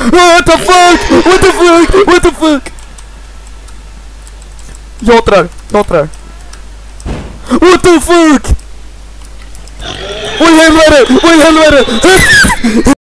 What the fuck? What the fuck? What the fuck? Jag hatar What the fuck? Wait a helvete? Wait a helvete?